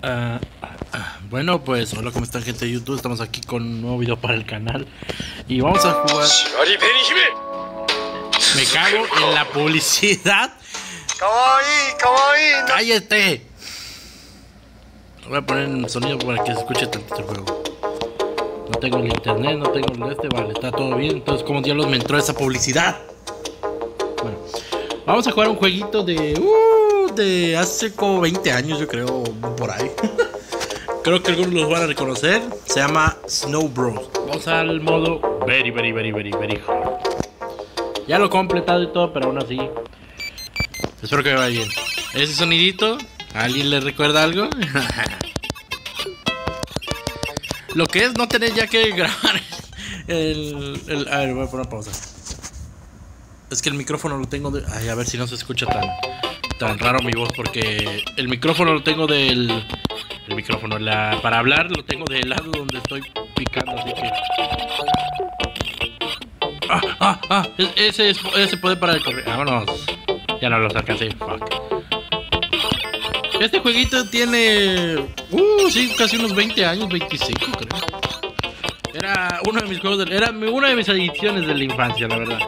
Ah, ah, bueno, pues hola, ¿cómo están gente de YouTube? Estamos aquí con un nuevo video para el canal y vamos a jugar... Me cago en la publicidad. ¡Cállate! Voy a poner el sonido para que se escuche tanto el juego. No tengo el internet, no tengo el este, vale, está todo bien. Entonces, como diablos me entró esa publicidad? Bueno, vamos a jugar un jueguito de... Uh, hace como 20 años, yo creo, por ahí. creo que algunos los van a reconocer. Se llama Snow Bros. Vamos al modo very, very, very, very, very hard. Ya lo he completado y todo, pero aún así. Espero que me vaya bien. Ese sonidito, ¿a alguien le recuerda algo? Lo que es no tener ya que grabar el, A ver, voy a poner pausa. Es que el micrófono lo tengo de... Ay, a ver si no se escucha tan, tan raro mi voz porque el micrófono lo tengo del... El micrófono, la, para hablar lo tengo del lado donde estoy picando, así que... Ah, ah, ah, ese, es, ese puede parar el correo. Vámonos. Ya no los alcancé. Fuck. Este jueguito tiene. Uh, sí, casi unos 20 años, 25 creo. Era uno de mis juegos, de, era una de mis adicciones de la infancia, la verdad.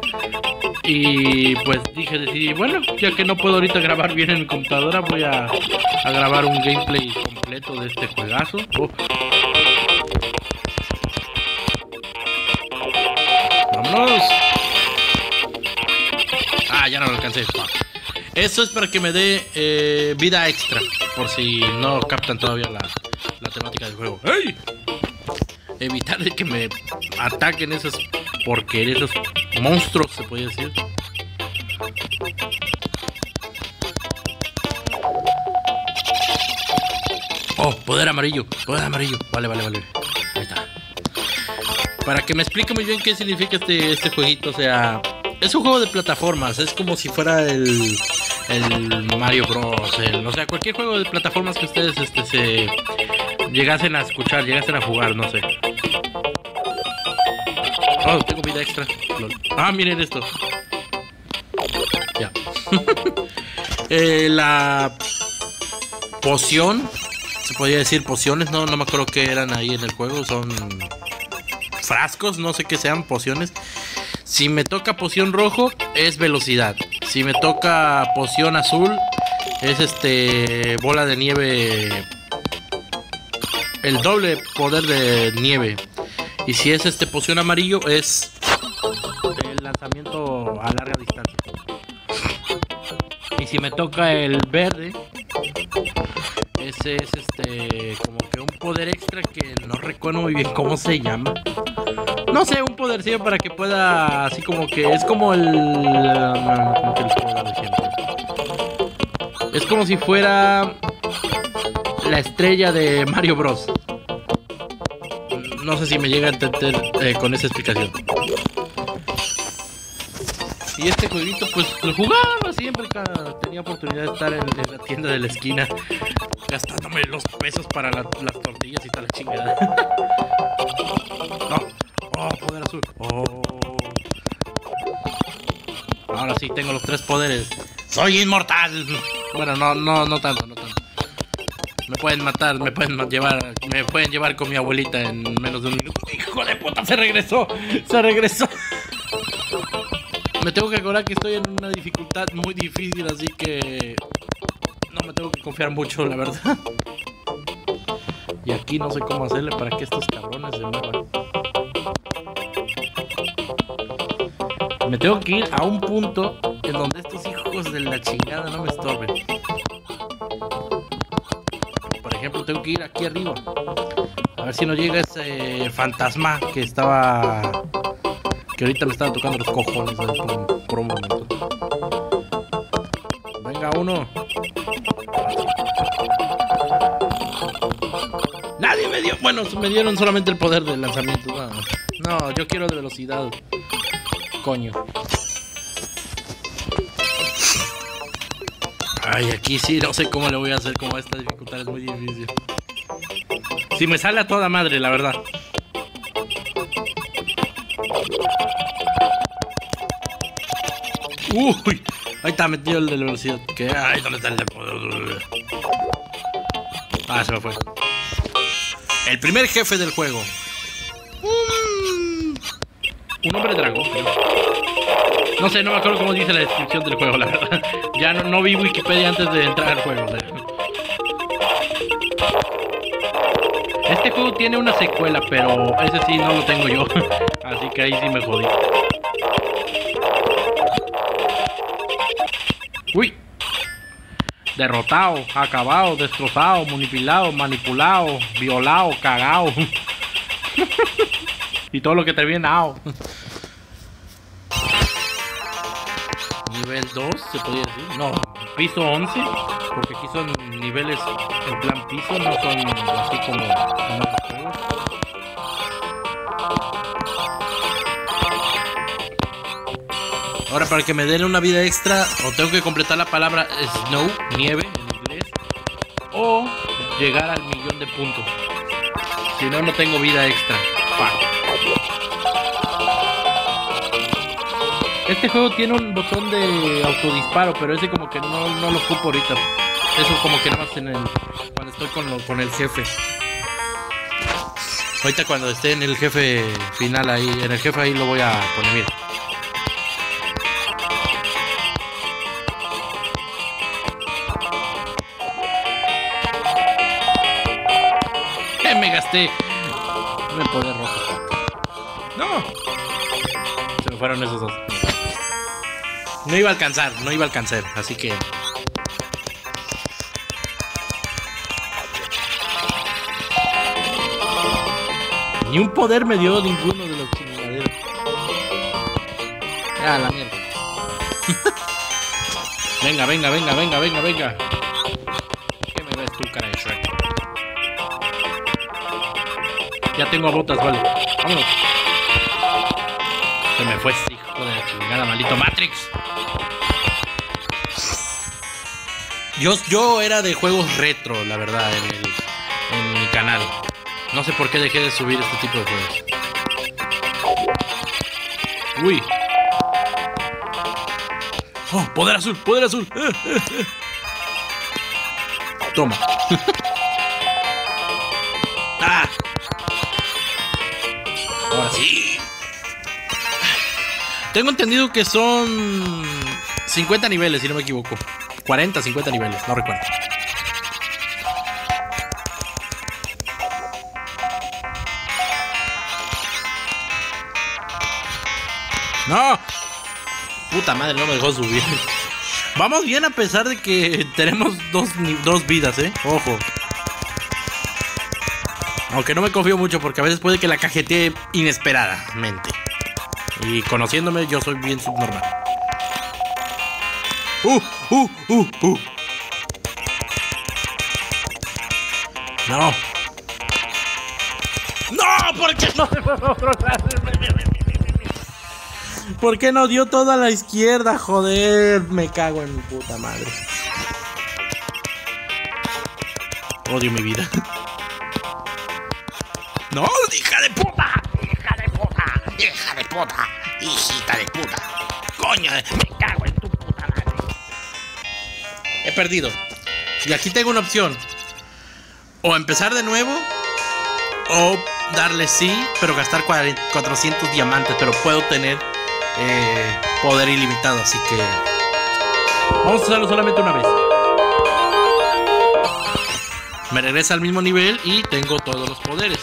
Y pues dije, decidí, bueno, ya que no puedo ahorita grabar bien en mi computadora, voy a, grabar un gameplay completo de este juegazo. Oh. ¡Vámonos! Ah, ya no lo alcancé. Eso es para que me dé eh, vida extra. Por si no captan todavía la, la temática del juego. ¡Ey! Evitar que me ataquen esas porquerías, esos monstruos, se puede decir. Oh, poder amarillo, poder amarillo. Vale, vale, vale. Ahí está. Para que me explique muy bien qué significa este, este jueguito, o sea, es un juego de plataformas, es como si fuera el, el Mario Bros. o sea, cualquier juego de plataformas que ustedes este, se llegasen a escuchar, llegasen a jugar, no sé. Oh, tengo vida extra. Ah, miren esto. Ya. eh, la poción, se podría decir pociones, no, no me acuerdo qué eran ahí en el juego, son frascos, no sé qué sean, pociones. Si me toca poción rojo, es velocidad. Si me toca poción azul, es este bola de nieve. El doble poder de nieve. Y si es este poción amarillo, es el lanzamiento a larga distancia. Y si me toca el verde, ese es este como que un poder extra que no recuerdo muy bien cómo se llama. No sé, un podercillo para que pueda así como que es como el Es como si fuera la estrella de Mario Bros. No sé si me llega a entender eh, con esa explicación. Y este jueguito, pues lo jugaba siempre. Tenía oportunidad de estar en, la tienda de la esquina gastándome los pesos para las tortillas y tal la chingada. no. Oh, poder azul. Oh. Ahora sí tengo los tres poderes. Soy inmortal. Bueno, no, no, no tanto. Me pueden matar, me pueden llevar, me pueden llevar con mi abuelita en menos de un minuto. Hijo de puta, se regresó, se regresó. Me tengo que acordar que estoy en una dificultad muy difícil, así que no me tengo que confiar mucho, la verdad. Y aquí no sé cómo hacerle para que estos cabrones se muevan. Me tengo que ir a un punto en donde estos hijos de la chingada no me estorben. Tengo que ir aquí arriba. A ver si no llega ese fantasma que estaba que ahorita me estaban tocando los cojones por, un momento. Venga, uno. Nadie me dio. Bueno, me dieron solamente el poder del lanzamiento. No, yo quiero de velocidad. Coño. Ay, aquí sí, no sé cómo le voy a hacer. Como esta dificultad es muy difícil. Si me sale a toda madre, la verdad. Uy, ahí está metido el de la velocidad. ¿Qué? Ay, ¿dónde está el de? Ah, se me fue. El primer jefe del juego. Un, hombre dragón. No sé, no me acuerdo cómo dice la descripción del juego, la verdad. Ya no, no vi Wikipedia antes de entrar al juego. Tiene una secuela, pero ese sí no lo tengo yo. Así que ahí sí me jodí. Uy. Derrotado, acabado, destrozado, manipulado, manipulado, violado, cagado. y todo lo que te viene ao. Nivel 2, se podría decir. No, piso 11. Porque aquí son niveles en plan piso, no son así como Ahora, para que me den una vida extra, o tengo que completar la palabra snow, nieve en inglés, o llegar al millón de puntos. Si no, no tengo vida extra. Este juego tiene un botón de autodisparo, pero ese como que no, no lo ocupo ahorita. Eso como que nada más en el, cuando estoy con, lo- con el jefe. Ahorita cuando esté en el jefe final ahí, en el jefe ahí lo voy a poner. ¡Eh, me gasté! Me poder rojo. ¡No! Se me fueron esos dos. No iba a alcanzar, no iba a alcanzar, así que. Ni un poder me dio ninguno de los chingaderos. Ya, la mierda. venga, venga, venga, venga, venga, venga. ¿Qué me ves tú, cara Ya tengo botas, vale. Vámonos. Se me fue este hijo de la chingada, maldito Matrix. Yo, yo era de juegos retro, la verdad, en, el, en mi canal. No sé por qué dejé de subir este tipo de juegos. Uy. Oh, poder azul, poder azul. Toma. ah. Tengo entendido que son 50 niveles, si no me equivoco. 40, 50 niveles, no recuerdo. No. Puta madre, no me dejó subir. Vamos bien a pesar de que tenemos dos, dos vidas, ¿eh? Ojo. Aunque no me confío mucho porque a veces puede que la cajetee inesperadamente. Y conociéndome, yo soy bien subnormal. ¡Uh! ¡Uh! ¡Uh! ¡Uh! No. ¡No! ¿Por qué no? ¿Por qué no dio toda la izquierda? Joder, me cago en mi puta madre. Odio mi vida. ¡No, hija de puta! ¡Hija de puta! ¡Hija de puta! ¡Hijita de puta! ¡Coño! ¡Me cago en tu puta madre! He perdido. Y aquí tengo una opción. O empezar de nuevo. O darle sí, pero gastar 40 400 diamantes. Pero puedo tener eh, poder ilimitado, así que... Vamos a usarlo solamente una vez. Me regresa al mismo nivel y tengo todos los poderes.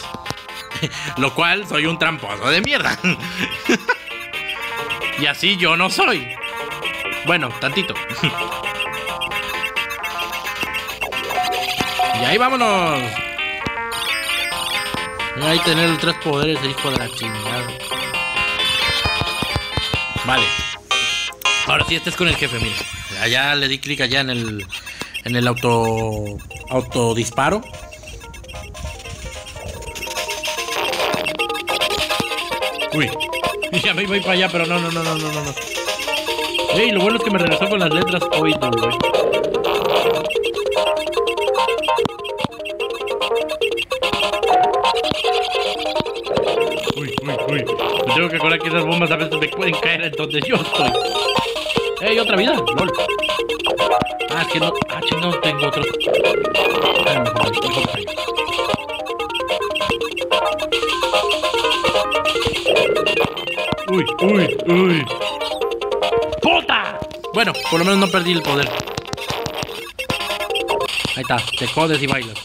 Lo cual soy un tramposo de mierda. y así yo no soy. Bueno, tantito. y ahí vámonos. Ahí tener tres poderes, hijo de la chingada. Vale. Ahora sí, este es con el jefe, mira. Allá le di clic allá en el en el auto autodisparo. Uy. Dije, me voy para allá, pero no, no, no, no, no, no. Ey, lo bueno es que me regresó con las letras hoy, no. Uy, uy, uy. Me tengo que acordar que esas bombas a veces me pueden caer en donde yo estoy. Ey, otra vida, lol. Ah, es que no. Ah, chingado, tengo otro. Ay, mejor, mejor, mejor. Uy, uy, uy. ¡Puta! Bueno, por lo menos no perdí el poder. Ahí está, te jodes y bailas.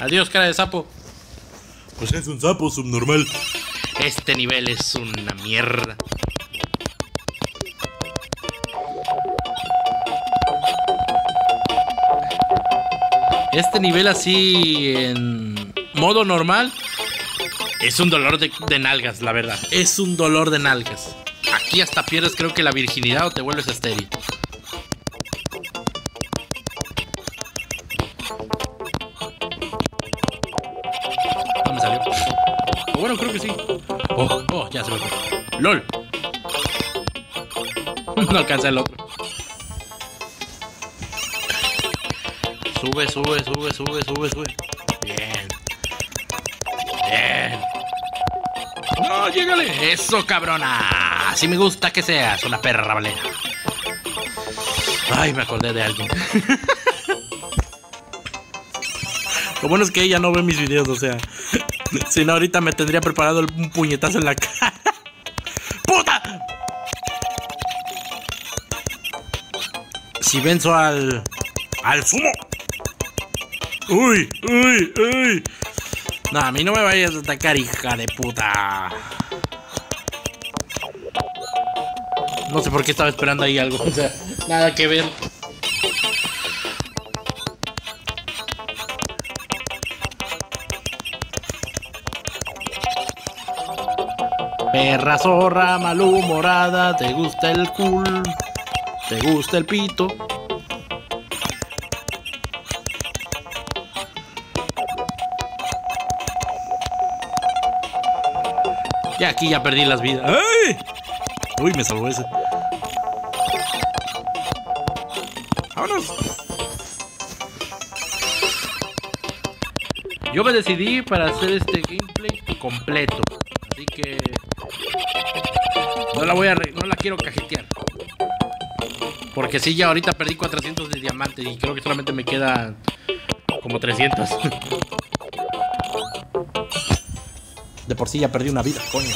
Adiós, cara de sapo. Pues es un sapo subnormal. Este nivel es una mierda. Este nivel así en modo normal es un dolor de, de nalgas, la verdad. Es un dolor de nalgas. Aquí hasta pierdes creo que la virginidad o te vuelves estéril. No me salió. O bueno, creo que sí. Oh, oh, ya se me fue. ¡LOL! No alcanza el otro. Sube, sube, sube, sube, sube, sube. Bien. No, llégale. Eso, cabrona. Así me gusta que seas una perra valera. Ay, me acordé de alguien. Lo bueno es que ella no ve mis videos, o sea. Si no, ahorita me tendría preparado un puñetazo en la cara. ¡Puta! Si venzo al. al sumo. Uy, uy, uy. No, a mí no me vayas a atacar, hija de puta. No sé por qué estaba esperando ahí algo. O sea, nada que ver. Perra zorra malhumorada, te gusta el cool, te gusta el pito. Y aquí ya perdí las vidas. ¡Ay! Uy, me salvó ese. Vámonos. Yo me decidí para hacer este gameplay completo. Así que no la voy a no la quiero cajetear. Porque si ya ahorita perdí 400 de diamantes y creo que solamente me quedan como 300. De por sí ya perdí una vida, coño.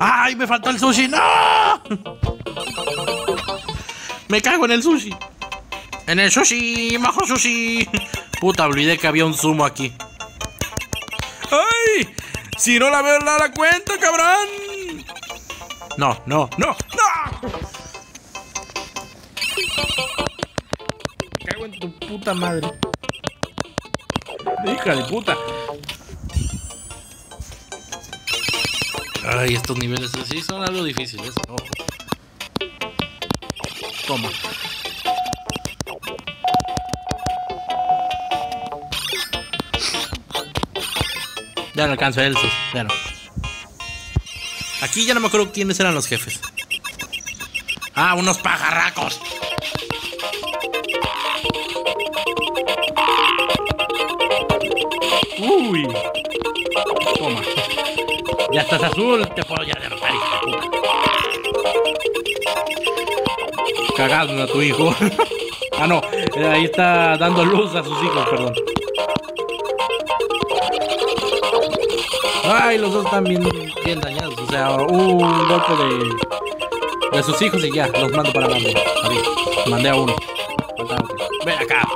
¡Ay, me faltó el sushi! ¡No! Me cago en el sushi. En el sushi, majo sushi. Puta, olvidé que había un sumo aquí. ¡Ay! Si no la veo, la la cuenta, cabrón. No, no, no, no. Cago en tu puta madre. Hija de puta. Ay, estos niveles así son algo difíciles. Ojo. Toma. Ya no alcanzo a Elsos, ya no. Aquí ya no me acuerdo quiénes eran los jefes. Ah, unos pajarracos. Uy. Toma. Ya estás azul, te puedo ya derrotar, hijo de puta. Cagando a tu hijo. ah, no. eh, Ahí está dando luz a sus hijos, perdón. Ay, los dos están bien, bien dañados. O sea, un golpe de, de sus hijos y ya, los mando para. Adiós. Mandé a uno. Ven acá.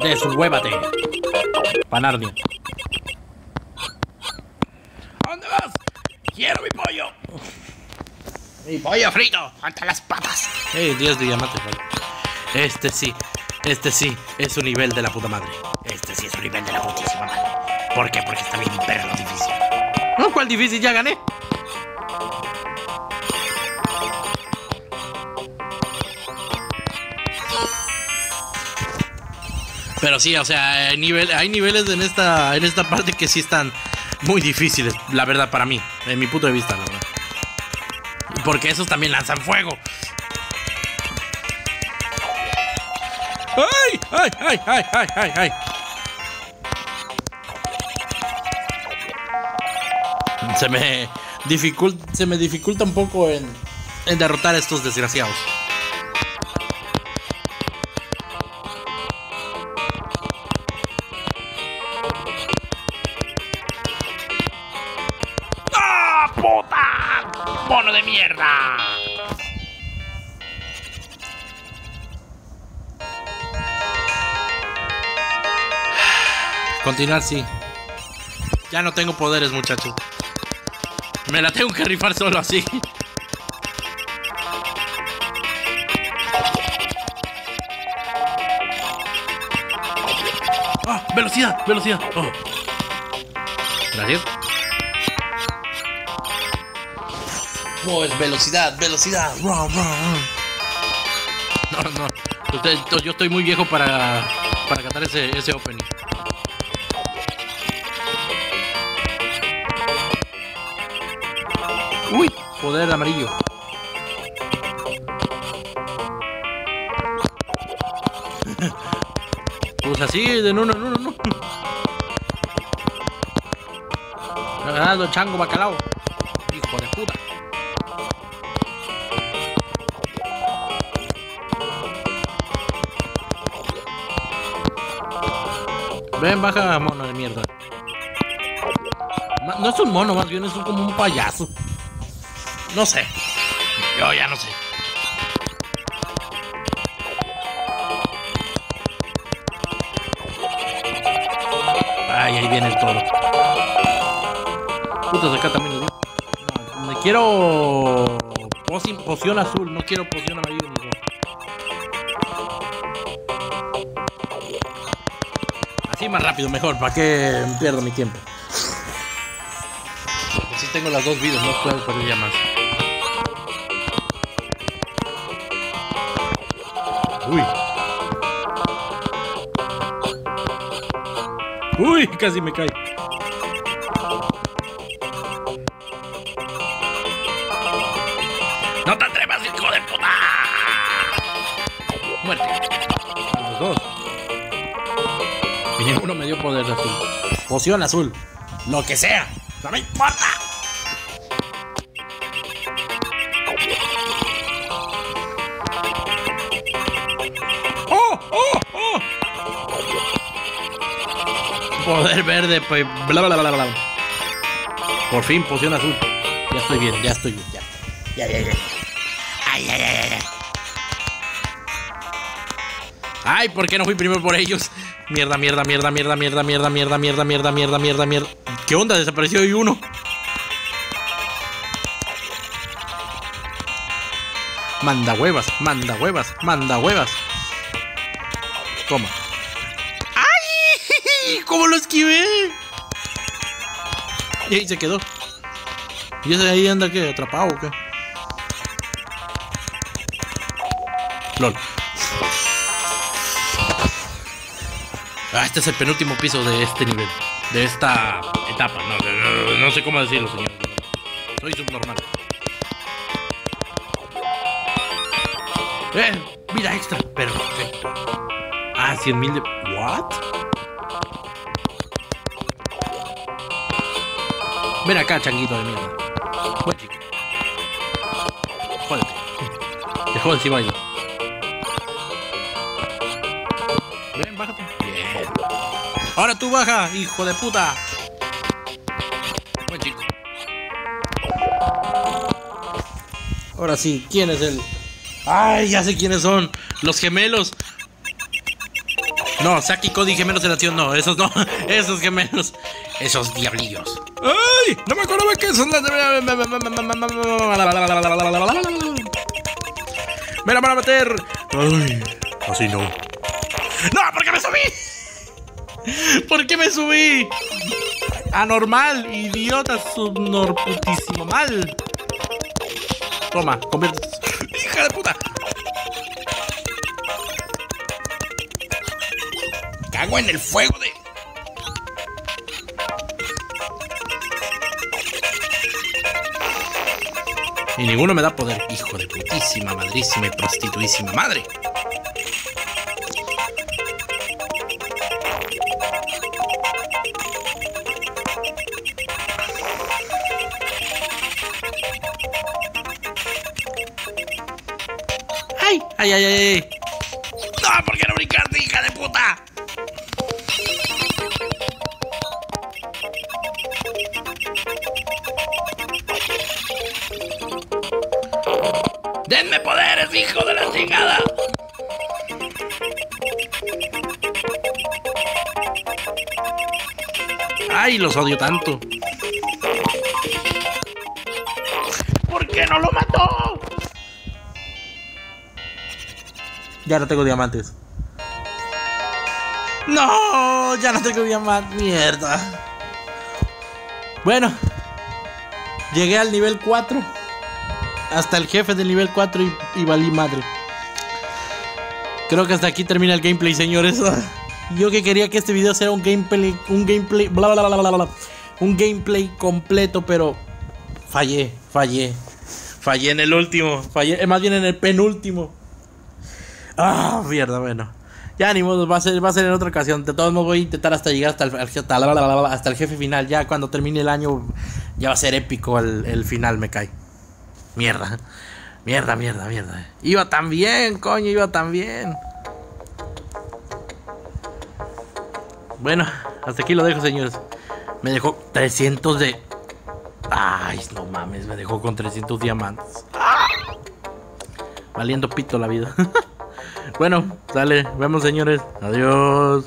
Deshuévate. Para Narnia. ¿A dónde vas? Quiero mi pollo. Mi pollo frito. Falta las patas. Ey, 10 de diamantes, vale. Este sí. Este sí. Es un nivel de la puta madre. Este sí es un nivel de la putísima madre. ¿Por qué? Porque está bien perro difícil. ¿No? ¿Cuál difícil? Ya gané. Pero sí, o sea, hay, nivel, hay niveles en esta, en esta parte que sí están muy difíciles, la verdad, para mí, en mi punto de vista, la verdad. Porque esos también lanzan fuego. ¡Ay! ¡Ay, ay, ay, ay, ay, ay! Se me dificulta, se me dificulta un poco en, en derrotar a estos desgraciados. ¡Ah, puta! ¡Mono de mierda! Continuar, sí. Ya no tengo poderes, muchachos. Me la tengo que rifar solo así. ¡Ah! ¡Velocidad! ¡Velocidad! Oh. Gracias. Pues velocidad, velocidad. No, no. Usted- yo estoy muy viejo para, para cantar ese, ese opening. Poder amarillo. Pues así, de uno en uno, ¿no? Ha ganado chango bacalao. Hijo de puta. Ven, baja, mono de mierda. No es un mono, más bien es como un payaso. No sé. Yo ya no sé. Ay, ahí viene el toro. Putas, acá también vi. No, me quiero poci- poción azul, no quiero poción amarillo ni. Así más rápido, mejor, para que pierda mi tiempo. Si tengo las dos vidas, no puedo perder ya más. Uy. Uy, casi me cae. ¡No te atrevas, hijo de puta! Muerte. A los dos. Y ninguno me dio poder azul. Poción azul. Lo que sea. No me importa. Poder verde, pues. Bla, bla, bla, bla, bla. Por fin, poción azul. Ya estoy bien, ya estoy bien. Ya, ya, ya. ay, ay, ay, ay. Ay, ¿por qué no fui primero por ellos? Mierda, mierda, mierda, mierda, mierda, mierda, mierda, mierda, mierda, mierda, mierda, mierda. ¿Qué onda? Desapareció hoy uno. Manda huevas, manda huevas, manda huevas. Toma. ¿Cómo lo esquivé? Y ahí se quedó. ¿Y ese ahí anda qué? ¿Atrapado o qué? LOL. Ah, este es el penúltimo piso de este nivel. De esta etapa. No, sé cómo decirlo, señor. Soy subnormal. ¡Eh! Vida extra. Perfecto. Ah, 100 mil de... ¿What? Ven acá, changuito de mierda. Buen chico. Jódete. Te jodo encima de Ven, bájate. Bien. Ahora tú baja, hijo de puta. Buen chico. Ahora sí, ¿quién es él? Ay, ya sé quiénes son. Los gemelos. No, Saki Cody gemelos de la acción, no, esos no, esos gemelos, esos diablillos. ¡Ay! No me acuerdo que son las. ¡Me la van a meter! Ay, así no. ¡No! ¿Por qué me subí? ¿Por qué me subí? Anormal, idiota, subnorputísimo mal. Toma, convierte. ¡Hija de puta! Cago en el fuego de. Y ninguno me da poder. Hijo de putísima, madrísima y prostituísima madre. ¡Denme poderes, hijo de la chingada! ¡Ay, los odio tanto! ¿Por qué no lo mató? Ya no tengo diamantes. No, ya no tengo diamantes. Mierda. Bueno, llegué al nivel 4. Hasta el jefe del nivel 4 y, valí madre. Creo que hasta aquí termina el gameplay, señores. Yo que quería que este video sea un gameplay, un gameplay, bla bla bla bla bla, un gameplay completo, pero fallé, fallé, fallé en el último, fallé, más bien en el penúltimo. Ah, mierda, bueno. Ya ni modo, va a ser, va a ser en otra ocasión. De todos modos voy a intentar hasta llegar hasta el, hasta, hasta el jefe final. Ya cuando termine el año ya va a ser épico el, el final, me cae. Mierda. Mierda, mierda, mierda. Iba tan bien, coño, iba tan bien. Bueno, hasta aquí lo dejo, señores. Me dejó 300 de... Ay, no mames, me dejó con 300 diamantes. Valiendo pito la vida. bueno, sale, vemos, señores. Adiós.